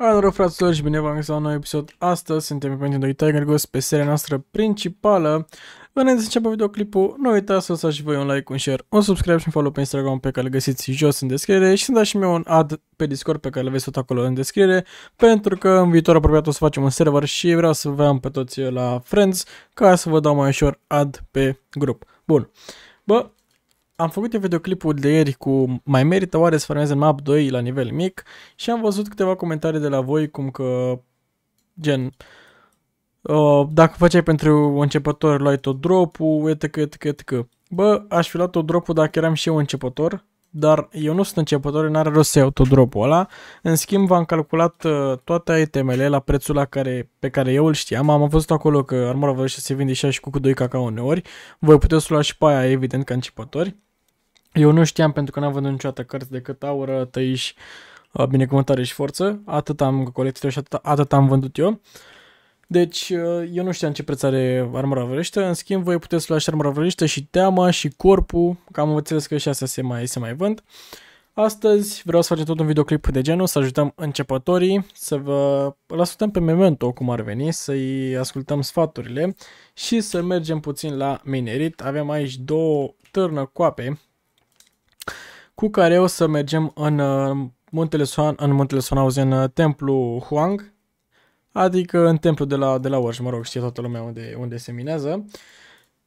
Alor fraților și bine v-am găsit la un nou episod. Astăzi suntem pe Painting 2 Tiger Ghost pe seria noastră principală. Înainte să începem videoclipul, nu uitați să lăsați și voi un like, un share, un subscribe și un follow pe Instagram pe care îl găsiți jos în descriere și să dați și mie un ad pe Discord pe care le veți tot acolo în descriere pentru că în viitor apropiat o să facem un server și vreau să vă am pe toți la Friends ca să vă dau mai ușor ad pe grup. Bun. Bă, am făcut videoclipul de ieri cu mai merită oare să farmeze în map 2 la nivel mic și am văzut câteva comentarii de la voi cum că gen uh, dacă făceai pentru începător luai tot drop-ul, etc, etc, etc. Bă, aș fi luat tot drop-ul dacă eram și eu începător, dar eu nu sunt începător, n-are rost să iau tot drop-ul ăla. În schimb, v-am calculat uh, toate itemele la prețul la care, pe care eu îl știam. Am văzut acolo că armura vă se vinde și cu 2 cacao uneori. Voi puteți lua și pe aia, evident, ca începători. Eu nu știam pentru că n-am vândut niciodată cărți decât aură, tăiș, uh, binecuvântare și forță. Atât am colectat și atât, atât am vândut eu. Deci uh, eu nu știam ce preț are armura vărește, în schimb voi puteți lua și armura vărește și teama și corpul, că am înțeles că și astea se mai, se mai vând. Astăzi vreau să facem tot un videoclip de genul, să ajutăm începătorii, să vă îl ascultăm pe Memento, cum ar veni, să-i ascultăm sfaturile și să mergem puțin la minerit. Avem aici două târnă coape cu care o să mergem în uh, Muntele Suan, în Muntele Suan, în uh, templu Huang, adică în templu de la, de la Orș, mă rog, știe toată lumea unde, unde se minează.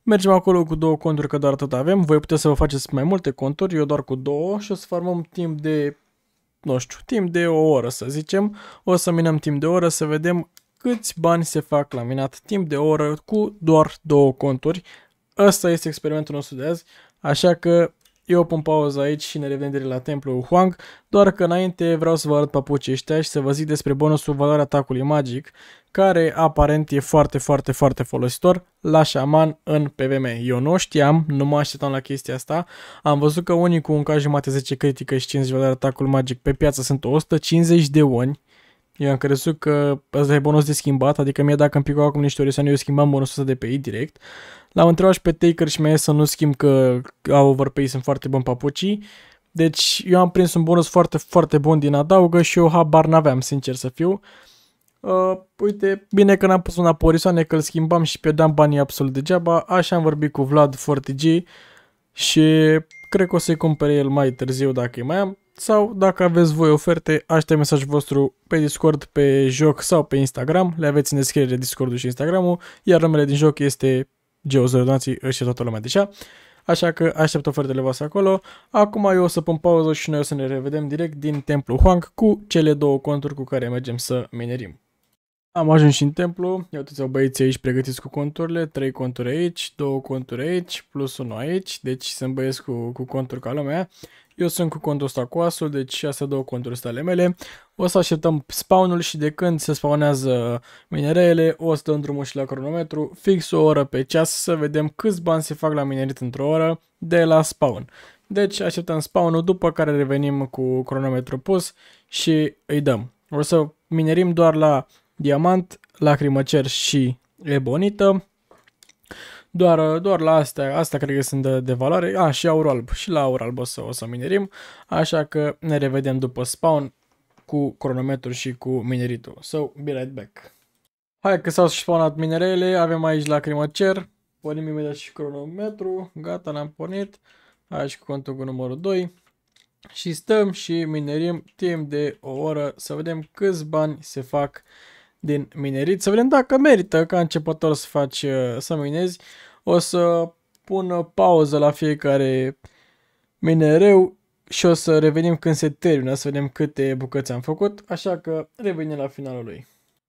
Mergem acolo cu două conturi, că doar atât avem. Voi puteți să vă faceți mai multe conturi, eu doar cu două și o să farmăm timp de, nu știu, timp de o oră să zicem. O să minăm timp de o oră să vedem câți bani se fac la minat timp de o oră cu doar două conturi. Ăsta este experimentul nostru de azi, așa că eu pun pauză aici și ne revedem la templul Huang, doar că înainte vreau să vă arăt papucii ăștia și să vă zic despre bonusul valoarea atacului magic, care aparent e foarte, foarte, foarte folositor la șaman în PVM. Eu nu știam, nu mă așteptam la chestia asta. Am văzut că unii cu un caz jumate 10 critică și 50 valoarea atacul magic pe piață sunt 150 de oni. Eu am crezut că ăsta e bonus de schimbat, adică mie dacă îmi picau acum niște ori eu schimbam bonusul ăsta de pe ei direct. L-am întrebat și pe Taker și mi-a să nu schimb că au overpay sunt foarte buni papucii. Deci eu am prins un bonus foarte, foarte bun din adaugă și eu habar n-aveam, sincer să fiu. Uh, uite, bine că n-am pus una porisoane, că îl schimbam și pierdeam banii absolut degeaba. Așa am vorbit cu Vlad FortiG și cred că o să-i cumpere el mai târziu dacă îi mai am. Sau dacă aveți voi oferte, aștept mesajul vostru pe Discord, pe joc sau pe Instagram. Le aveți în descriere Discordul și Instagramul, iar numele din joc este geozodonații și toată lumea deja. Așa că aștept ofertele voastre acolo. Acum eu o să pun pauză și noi o să ne revedem direct din templu Huang cu cele două conturi cu care mergem să minerim. Am ajuns și în templu, ia uite-ți băieții aici pregătiți cu conturile, 3 conturi aici, 2 conturi aici, plus 1 aici, deci sunt băieți cu, cu conturi ca lumea. Eu sunt cu contul ăsta cu asul, deci astea două conturi sunt ale mele. O să așteptăm spawnul și de când se spawnează minerele, o să dăm drumul și la cronometru, fix o oră pe ceas să vedem câți bani se fac la minerit într-o oră de la spawn. Deci așteptăm spawnul, după care revenim cu cronometru pus și îi dăm. O să minerim doar la diamant, lacrimăcer și ebonită. Doar, doar la astea, astea cred că sunt de, de valoare. A, și aur alb. Și la aur alb o să, o să minerim. Așa că ne revedem după spawn cu cronometru și cu mineritul. So, be right back. Hai că s-au spawnat minerele, avem aici lacrimăcer, pornim imediat și cronometru, gata, l-am pornit, aici cu contul cu numărul 2 și stăm și minerim timp de o oră să vedem câți bani se fac din minerit, să vedem dacă merită ca începător să faci, uh, să minezi. O să pun pauză la fiecare minereu și o să revenim când se termină, să vedem câte bucăți am făcut, așa că revenim la finalul lui.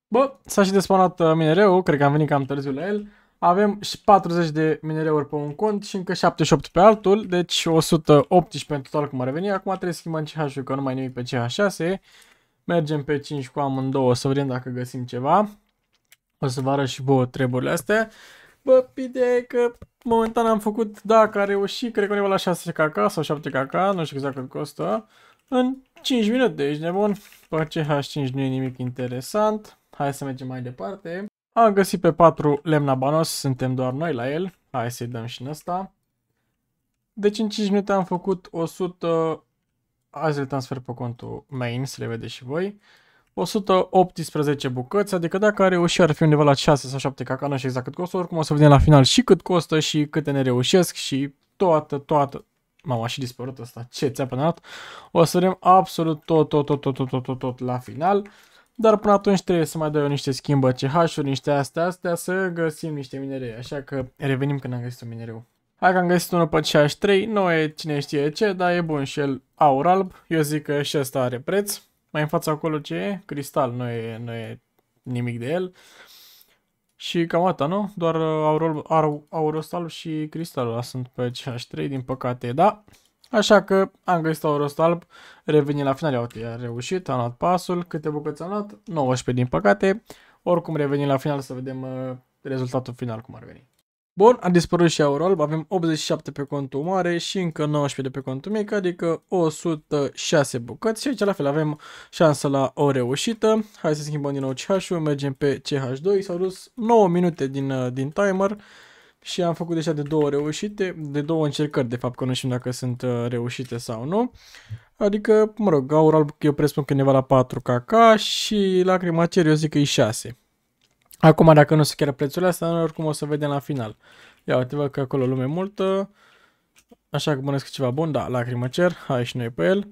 Bă, s-a și despanat uh, minereu, cred că am venit cam târziu la el. Avem și 40 de minereuri pe un cont și încă 78 pe altul, deci 118 în total cum ar veni. Acum trebuie să schimbăm CH-ul, că nu mai nimic pe CH6. Mergem pe 5 cu amândouă să vedem dacă găsim ceva. O să vă arăt și vouă treburile astea. Bă, ideea e că momentan am făcut, dacă a reușit, cred că undeva la 6 kk sau 7 kk, nu știu exact cât costă, în 5 minute, ești nebun. Pe CH5 nu e nimic interesant. Hai să mergem mai departe. Am găsit pe 4 lemna banos, suntem doar noi la el. Hai să-i dăm și în ăsta. Deci în 5 minute am făcut 100 Hai să le transfer pe contul main, să le vedeți și voi. 118 bucăți, adică dacă are reuși ar fi undeva la 6 sau 7 caca, nu știu exact cât costă, oricum o să vedem la final și cât costă și câte ne reușesc și toată, toată, Mama, și dispărut ăsta. Ce ți-a până O să vedem absolut tot, tot, tot, tot, tot, tot, tot, tot la final. Dar până atunci trebuie să mai dau eu niște schimbă CH-uri, niște astea, astea, să găsim niște minerei. Așa că revenim când am găsit un minereu. Hai că am găsit unul pe CH3, nu e cine știe ce, dar e bun și el aur alb. Eu zic că și ăsta are preț. Mai în fața acolo ce e? Cristal, nu e, nu e nimic de el. Și cam atât, nu? Doar aurul, aur, aurul alb și cristalul ăla sunt pe CH3, din păcate, da. Așa că am găsit aurul alb, revenim la final, uite, a reușit, am luat pasul, câte bucăți am luat? 19 din păcate. Oricum revenim la final să vedem uh, rezultatul final cum ar veni. Bun, a dispărut și Aurol, avem 87 pe contul mare și încă 19 de pe contul mic, adică 106 bucăți și aici la fel avem șansă la o reușită. Hai să schimbăm din nou CH-ul, mergem pe CH2, s-au dus 9 minute din, uh, din timer și am făcut deja de două reușite, de două încercări, de fapt, că nu știm dacă sunt uh, reușite sau nu. Adică, mă rog, aur alb eu presupun că undeva la 4 kk și lacrima cer eu zic că e 6. Acum, dacă nu se chiar prețurile astea, oricum o să vedem la final. Ia uite, văd că acolo lume multă. Așa că bănesc ceva bun, da, lacrimă cer, hai și noi pe el.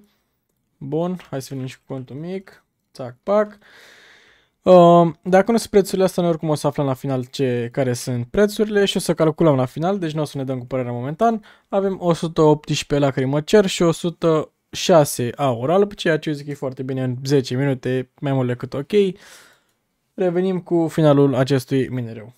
Bun, hai să venim și cu contul mic. Țac, pac. Uh, dacă nu sunt prețurile astea, noi oricum o să aflăm la final ce, care sunt prețurile și o să calculăm la final, deci nu o să ne dăm cu părerea momentan. Avem 118 lacrimă cer și 106 aur alb, ceea ce eu zic e foarte bine în 10 minute, mai mult decât ok. Revenim cu finalul acestui minereu.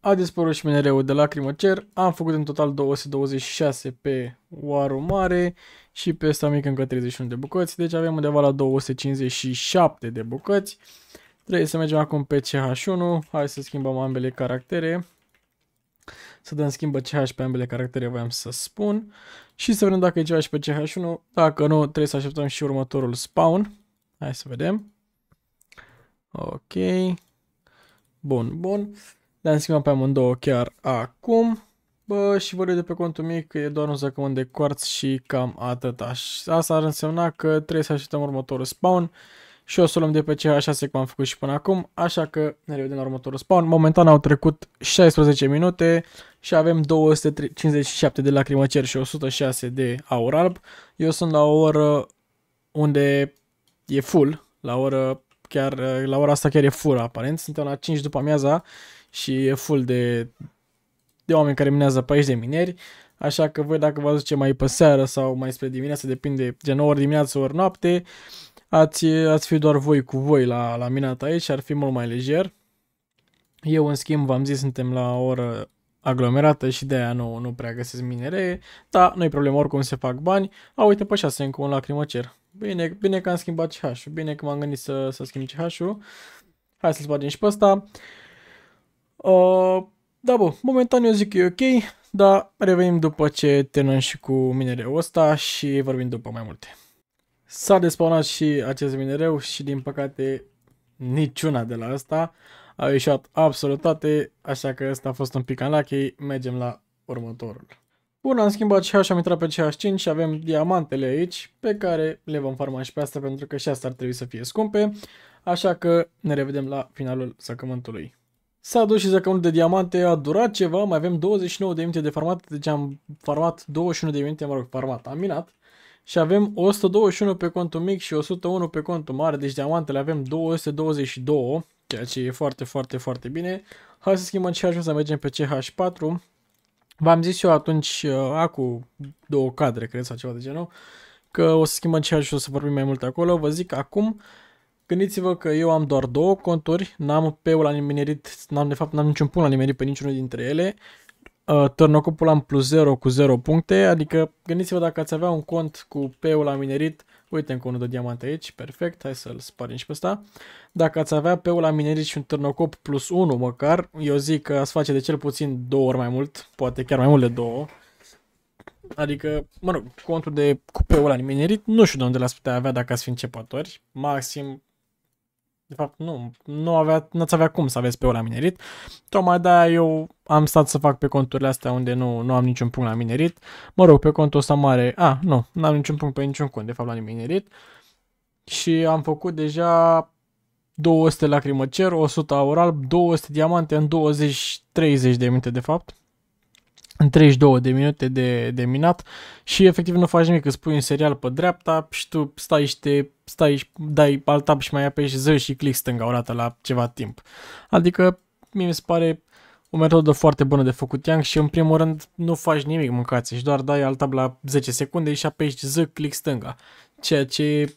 A dispărut și minereul de lacrimă cer, am făcut în total 226 pe oarul mare și pe ăsta mic încă 31 de bucăți, deci avem undeva la 257 de bucăți. Trebuie să mergem acum pe CH1, hai să schimbăm ambele caractere. Să dăm schimbă CH pe ambele caractere, voiam să spun. Și să vedem dacă e ceva și pe CH1, dacă nu, trebuie să așteptăm și următorul spawn. Hai să vedem. Ok. Bun, bun. Le-am schimbat pe amândouă chiar acum. Bă, și vorbim de pe contul mic că e doar un zăcământ de quartz și cam atâta. Asta ar însemna că trebuie să așteptăm următorul spawn și o să luăm de pe CH6 cum am făcut și până acum, așa că ne revedem la următorul spawn. Momentan au trecut 16 minute și avem 257 de lacrimăceri și 106 de aur alb. Eu sunt la o oră unde e full, la oră chiar la ora asta chiar e full aparent, suntem la 5 după amiaza și e full de, de oameni care minează pe aici de mineri, așa că voi dacă vă duce mai pe seară sau mai spre dimineață, depinde gen ori dimineață, ori noapte, ați, ați fi doar voi cu voi la, la minat aici și ar fi mult mai lejer. Eu, în schimb, v-am zis, suntem la o oră aglomerată și de aia nu, nu prea găsesc minere, dar nu-i problemă, oricum se fac bani. A, uite pe 6 încă un lacrimăcer. Bine, bine că am schimbat CH-ul, bine că m-am gândit să, să schimb CH-ul. Hai să-l spargem și pe ăsta. Uh, da, bă, momentan eu zic că e ok, dar revenim după ce terminăm și cu minereul ăsta și vorbim după mai multe. S-a despawnat și acest minereu și din păcate niciuna de la asta a ieșit absolut toate, așa că ăsta a fost un pic unlucky, mergem la următorul. Bun, am schimbat CH și am intrat pe CH5 și avem diamantele aici, pe care le vom farma și pe astea pentru că și asta ar trebui să fie scumpe, așa că ne revedem la finalul săcământului. S-a dus și zăcământul de diamante, a durat ceva, mai avem 29 de minute de farmat, deci am farmat 21 de minute, mă rog, farmat, am minat. Și avem 121 pe contul mic și 101 pe contul mare, deci diamantele avem 222, ceea ce e foarte, foarte, foarte bine. Hai să schimbăm CH să mergem pe CH4. V-am zis eu atunci, uh, acu două cadre, cred, sau ceva de genul, că o să schimbăm CH și o să vorbim mai mult acolo. Vă zic acum, gândiți-vă că eu am doar două conturi, n-am pe la nimerit, n-am de fapt n-am niciun punct la nimerit pe niciunul dintre ele uh, turnocupul am plus 0 cu 0 puncte, adică gândiți-vă dacă ați avea un cont cu P-ul la minerit, uite încă unul de diamant aici, perfect, hai să-l spargem și pe ăsta. Dacă ați avea P-ul la minerit și un turnocop plus 1 măcar, eu zic că ați face de cel puțin două ori mai mult, poate chiar mai mult de două. Adică, mă rog, contul de cu P-ul la minerit, nu știu de unde l-ați putea avea dacă ați fi începători, maxim de fapt, nu, nu avea, n-ați avea cum să aveți pe ăla minerit. Tocmai de eu am stat să fac pe conturile astea unde nu, nu am niciun punct la minerit. Mă rog, pe contul ăsta mare, a, nu, nu am niciun punct pe niciun cont, de fapt, la minerit. Și am făcut deja 200 lacrimă cer, 100 aur alb, 200 diamante în 20-30 de minute de fapt în 32 de minute de, de minat și efectiv nu faci nimic, îți pui un serial pe dreapta și tu stai și te, stai și dai alt tab și mai apeși Z și click stânga o dată la ceva timp. Adică mie mi se pare o metodă foarte bună de făcut Yang și în primul rând nu faci nimic mâncați și doar dai alt tab la 10 secunde și apeși Z, click stânga. Ceea ce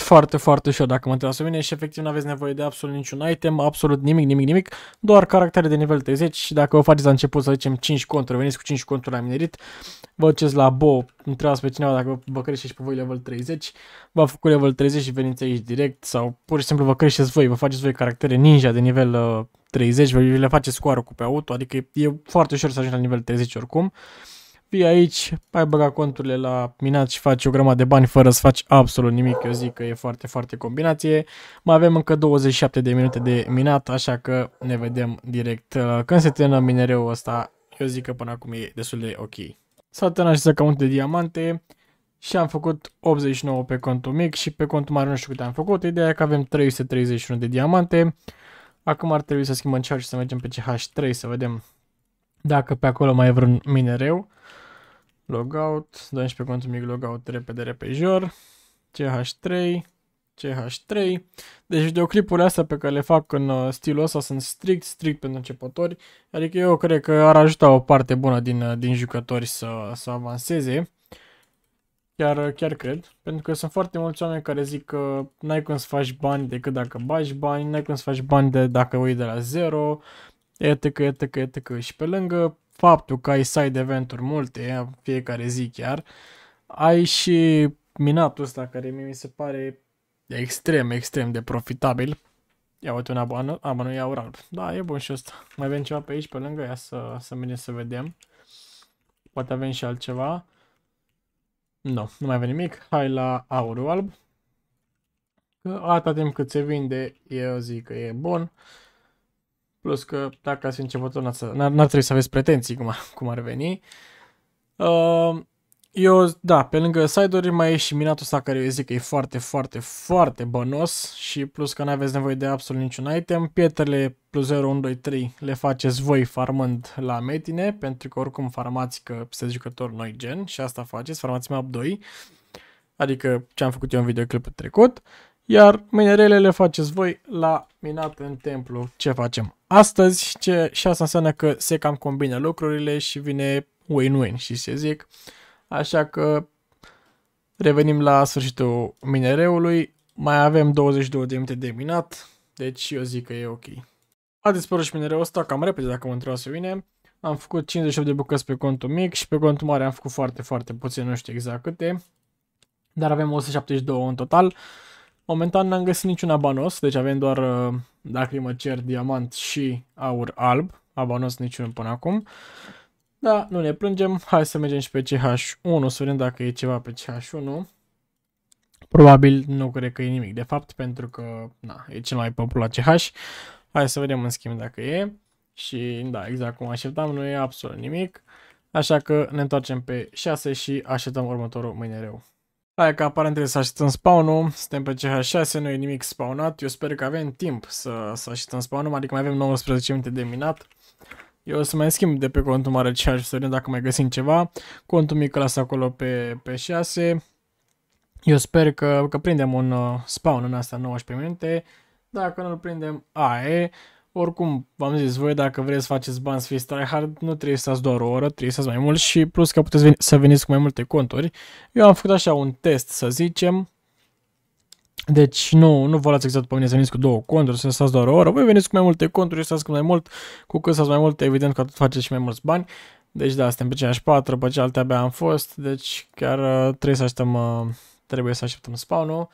foarte, foarte ușor dacă mă întrebați pe mine și efectiv nu aveți nevoie de absolut niciun item, absolut nimic, nimic, nimic, doar caractere de nivel 30 și dacă o faceți la început să zicem 5 conturi, veniți cu 5 conturi la minerit, vă duceți la Bo, întrebați pe cineva dacă vă crește și pe voi level 30, v-a făcut level 30 și veniți aici direct sau pur și simplu vă creșteți voi, vă faceți voi caractere ninja de nivel uh, 30, vă le faceți cu cu pe auto, adică e, e foarte ușor să ajungi la nivel 30 oricum vii aici, ai băgat conturile la minat și faci o grămadă de bani fără să faci absolut nimic. Eu zic că e foarte, foarte combinație. Mai avem încă 27 de minute de minat, așa că ne vedem direct uh, când se termină minereul ăsta. Eu zic că până acum e destul de ok. S-a terminat și să de diamante și am făcut 89 pe contul mic și pe contul mare nu știu câte am făcut. Ideea e că avem 331 de diamante. Acum ar trebui să schimbăm cea și să mergem pe CH3 să vedem dacă pe acolo mai e vreun minereu. Logout, dăm și pe contul mic logout repede, repejor. CH3, CH3. Deci videoclipurile astea pe care le fac în uh, stilul ăsta sunt strict, strict pentru începători. Adică eu cred că ar ajuta o parte bună din, uh, din jucători să, să avanseze. Chiar, chiar cred, pentru că sunt foarte mulți oameni care zic că n-ai cum să faci bani decât dacă bagi bani, n-ai cum să faci bani de dacă o iei de la zero, etc, etc, etc. Și pe lângă faptul că ai side eventuri multe, fiecare zi chiar, ai și minatul ăsta care mi se pare extrem, extrem de profitabil. Ia uite un abană, a, nu iau alb. Da, e bun și ăsta. Mai avem ceva pe aici, pe lângă ea, să, să mergem să vedem. Poate avem și altceva. Nu, no, nu mai avem nimic. Hai la aurul alb. Că atâta timp cât se vinde, eu zic că e bun. Plus că dacă ați început n-ar, n-ar trebui să aveți pretenții cum, cum ar veni. Uh, eu, da, pe lângă side-uri mai e și minatul ăsta care eu zic că e foarte, foarte, foarte bănos și plus că nu aveți nevoie de absolut niciun item. Pietrele plus 0, 1, 2, 3 le faceți voi farmând la metine, pentru că oricum farmați că sunteți jucători noi gen și asta faceți, farmați map 2, adică ce am făcut eu în videoclipul trecut. Iar minerele le faceți voi la minat în templu. Ce facem? Astăzi ce, și asta înseamnă că se cam combină lucrurile și vine win-win, și ce zic. Așa că revenim la sfârșitul minereului, mai avem 22 de minute de minat, deci eu zic că e ok. A dispărut și minereul ăsta cam repede dacă mă întrebați pe mine. Am făcut 58 de bucăți pe contul mic și pe contul mare am făcut foarte, foarte puțin, nu știu exact câte. Dar avem 172 în total. Momentan n-am găsit niciun abanos, deci avem doar uh, lacrimă cer, diamant și aur alb. Abanos niciunul până acum. Da, nu ne plângem. Hai să mergem și pe CH1 să vedem dacă e ceva pe CH1. Probabil nu cred că e nimic de fapt, pentru că na, e cel mai popular CH. Hai să vedem în schimb dacă e. Și da, exact cum așteptam, nu e absolut nimic. Așa că ne întoarcem pe 6 și așteptăm următorul minereu. Hai că aparent trebuie să așteptăm spawn-ul, suntem pe CH6, nu e nimic spawnat, eu sper că avem timp să, să așteptăm spawn-ul, adică mai avem 19 minute de minat. Eu o să mai schimb de pe contul mare CH să vedem dacă mai găsim ceva. Contul mic las acolo pe, pe 6. Eu sper că, că prindem un uh, spawn în asta 19 minute. Dacă nu-l prindem, aia oricum, v-am zis, voi dacă vreți să faceți bani să fiți tryhard, nu trebuie să stați doar o oră, trebuie să stați mai mult și plus că puteți veni, să veniți cu mai multe conturi. Eu am făcut așa un test, să zicem, deci nu, nu vă luați exact pe mine să veniți cu două conturi, să stați doar o oră, voi veniți cu mai multe conturi și stați cu mai mult, cu cât stați mai mult, evident că atât faceți și mai mulți bani. Deci da, suntem pe CH4, pe cealaltă abia am fost, deci chiar uh, trebuie să așteptăm, uh, trebuie să așteptăm spawn-ul.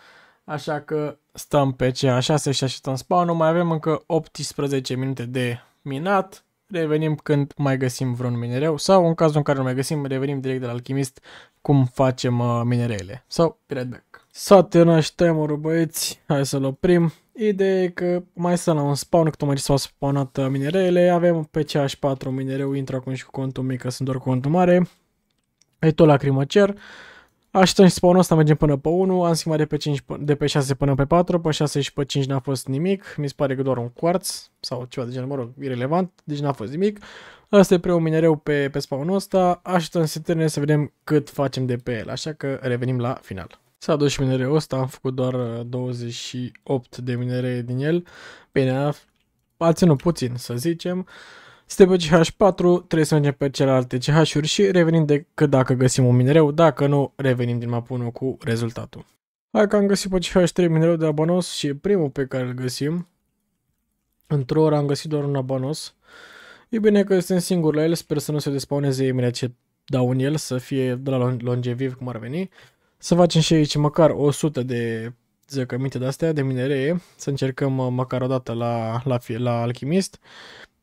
Așa că stăm pe CA6 și așteptăm spawn Mai avem încă 18 minute de minat. Revenim când mai găsim vreun minereu sau în cazul în care nu mai găsim, revenim direct de la alchimist cum facem uh, minereele. Sau so, back. S-a terminat și timerul băieți, hai să-l oprim. Ideea e că mai stăm la un spawn, cât mai s-au spawnat uh, minereele, avem pe CH4 minereu, intră acum și cu contul mic, că sunt doar contul mare. E tot la cer. Așteptăm și spawnul ăsta, mergem până pe 1, am schimbat de pe, 5, de pe 6 până pe 4, pe 6 și pe 5 n-a fost nimic, mi se pare că doar un quartz sau ceva de genul, mă rog, irrelevant, deci n-a fost nimic. Asta e preul minereu pe, pe spawnul ăsta, așteptăm să termine să vedem cât facem de pe el, așa că revenim la final. S-a dus și minereul ăsta, am făcut doar 28 de minere din el, bine, a ținut puțin să zicem. Suntem pe CH4, trebuie să mergem pe celelalte CH-uri și revenim decât dacă găsim un minereu, dacă nu, revenim din mapă 1 cu rezultatul. Hai că am găsit pe CH3 minereu de abanos și e primul pe care îl găsim. Într-o oră am găsit doar un abanos. E bine că suntem singuri la el, sper să nu se despawneze imediat ce dau în el, să fie de la longeviv cum ar veni. Să facem și aici măcar 100 de zăcăminte de astea, de mineree, să încercăm măcar o dată la, la, la alchimist.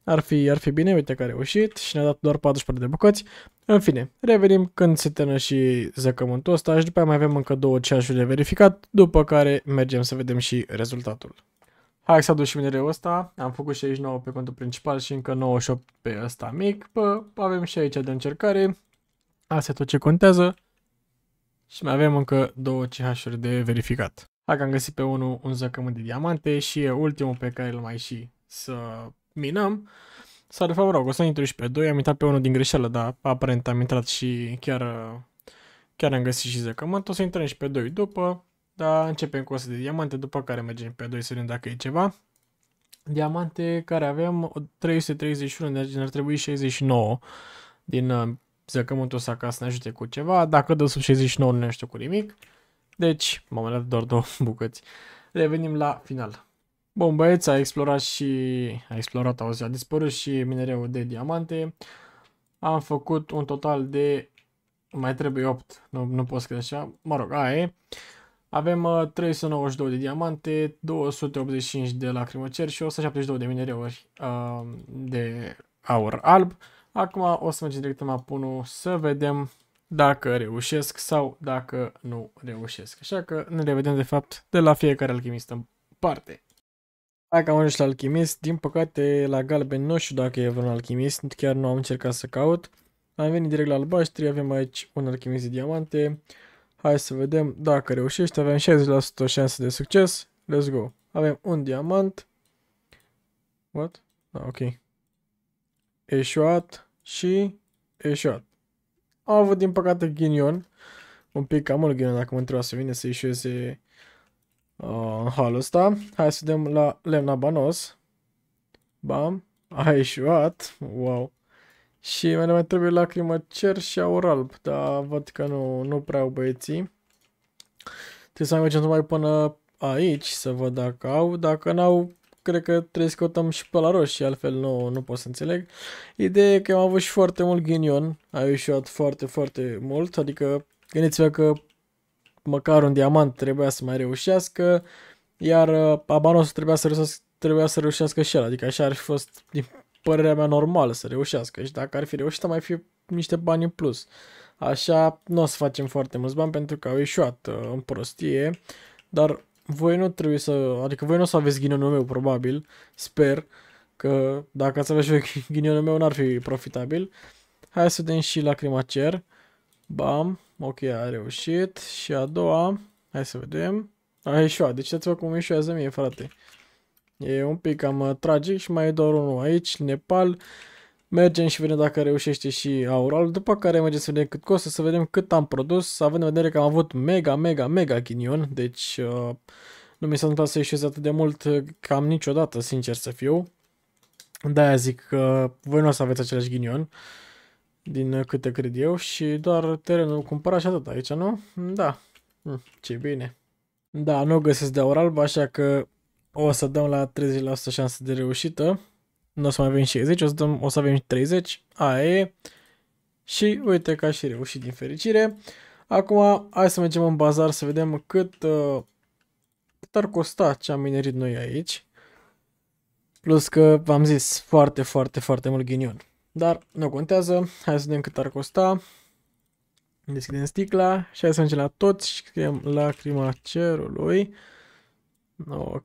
Ar fi, ar fi bine, uite că a reușit și ne-a dat doar 44 de bucăți. În fine, revenim când se termină și zăcământul ăsta și după aia mai avem încă două ceașuri de verificat, după care mergem să vedem și rezultatul. Hai să aduc și minereul ăsta, am făcut 69 pe contul principal și încă 98 pe ăsta mic, Pă, avem și aici de încercare, asta e tot ce contează și mai avem încă două CH-uri de verificat. Hai că am găsit pe unul un zăcământ de diamante și e ultimul pe care îl mai și să minăm. Sau de fapt, mă rog, o să intru și pe 2, am intrat pe unul din greșeală, dar aparent am intrat și chiar, chiar am găsit și zăcământ. O să intrăm și pe 2 după, dar începem cu 100 de diamante, după care mergem pe 2 să vedem dacă e ceva. Diamante care avem 331, deci ar trebui 69 din uh, zăcământul ăsta ca să ne ajute cu ceva. Dacă dă sub 69 nu ne ajută cu nimic. Deci, m-am dat doar două bucăți. Revenim la final. Bun, băieți, a explorat și... A explorat, auzi, a dispărut și minereul de diamante. Am făcut un total de... Mai trebuie 8, nu, nu pot scrie așa. Mă rog, aia e. Avem uh, 392 de diamante, 285 de lacrimocer și 172 de minereuri uh, de aur alb. Acum o să mergem direct în map 1 să vedem dacă reușesc sau dacă nu reușesc. Așa că ne revedem de fapt de la fiecare alchimist în parte. Hai că am ajuns la alchimist, din păcate la galben nu știu dacă e vreun alchimist, chiar nu am încercat să caut. Am venit direct la albaștri, avem aici un alchimist de diamante. Hai să vedem dacă reușește, avem 60% șanse de succes. Let's go. Avem un diamant. What? Ah, ok. Eșuat și eșuat. Am avut din păcate ghinion. Un pic cam mult ghinion dacă mă întreba să vină să ieșuieze uh, în halul ăsta. Hai să vedem la lemna banos. Bam. A ieșuat. Wow. Și mai, mai trebuie lacrimă cer și aur alb. Dar văd că nu, nu prea au băieții. Trebuie să mai mergem numai până aici să văd dacă au. Dacă n-au, cred că trebuie să căutăm și pe la roșii, altfel nu, nu pot să înțeleg. Ideea e că am avut și foarte mult ghinion, a ieșit foarte, foarte mult, adică gândiți-vă că măcar un diamant trebuia să mai reușească, iar uh, Abanos trebuia să, reușească, trebuia să reușească și el, adică așa ar fi fost, din părerea mea, normal să reușească și dacă ar fi reușit, mai fi niște bani în plus. Așa nu o să facem foarte mulți bani pentru că au ieșuat uh, în prostie, dar voi nu trebuie să, adică voi nu o să aveți ghinionul meu probabil, sper că dacă ați avea și voi ghinionul meu n-ar fi profitabil. Hai să vedem și lacrima cer. Bam, ok, a reușit. Și a doua, hai să vedem. A ieșuat, deci uitați-vă cum ieșuează mie, frate. E un pic cam uh, tragic și mai e doar unul aici, Nepal. Mergem și vedem dacă reușește și aurul, după care mergem să vedem cât costă, să vedem cât am produs, având în vedere că am avut mega, mega, mega ghinion, deci uh, nu mi s-a întâmplat să ieșesc atât de mult uh, cam niciodată, sincer să fiu. De-aia zic că voi nu o să aveți același ghinion, din câte cred eu, și doar terenul cumpărat și atât aici, nu? Da, hm, ce bine. Da, nu găsesc de aur alb, așa că o să dăm la 30% șansă de reușită nu o să mai avem 60, o să, dăm, o să avem 30, aia e. Și uite că a și reușit din fericire. Acum hai să mergem în bazar să vedem cât, uh, cât ar costa ce am minerit noi aici. Plus că v-am zis foarte, foarte, foarte mult ghinion. Dar nu contează, hai să vedem cât ar costa. Deschidem sticla. Și hai să mergem la toți și scriem lacrima cerului. Ok.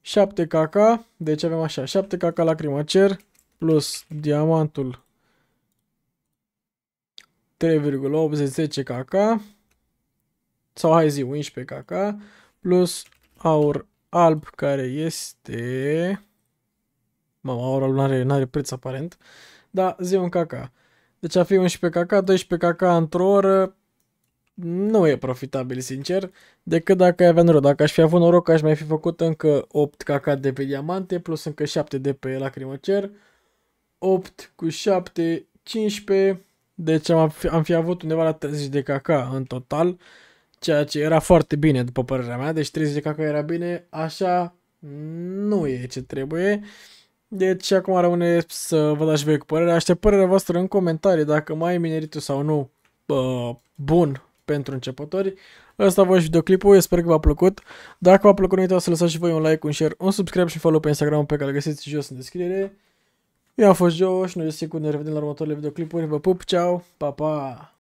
7 caca, deci avem așa, 7 caca cer plus diamantul. 3,80 kk sau hai zi 11 kk plus aur alb care este Mă, aur alb n-are, n-are preț aparent da, zi un kk deci a fi 11 kk, 12 kk într-o oră nu e profitabil, sincer, decât dacă ai avea noroc. Dacă aș fi avut noroc, aș mai fi făcut încă 8 kk de pe diamante, plus încă 7 de pe lacrimocer. 8 cu 7, 15, deci am fi, am fi avut undeva la 30 de kk în total, ceea ce era foarte bine, după părerea mea. Deci 30 de kk era bine, așa nu e ce trebuie. Deci acum rămâne să vă dați voi cu părerea. Aștept părerea voastră în comentarii dacă mai e mineritul sau nu uh, bun pentru începători. Ăsta a fost videoclipul, eu sper că v-a plăcut. Dacă v-a plăcut, nu uitați să lăsați și voi un like, un share, un subscribe și follow pe Instagram pe care îl găsiți jos în descriere. Eu am fost Joe și noi sigur ne revedem la următoarele videoclipuri. Vă pup, ceau, pa, pa!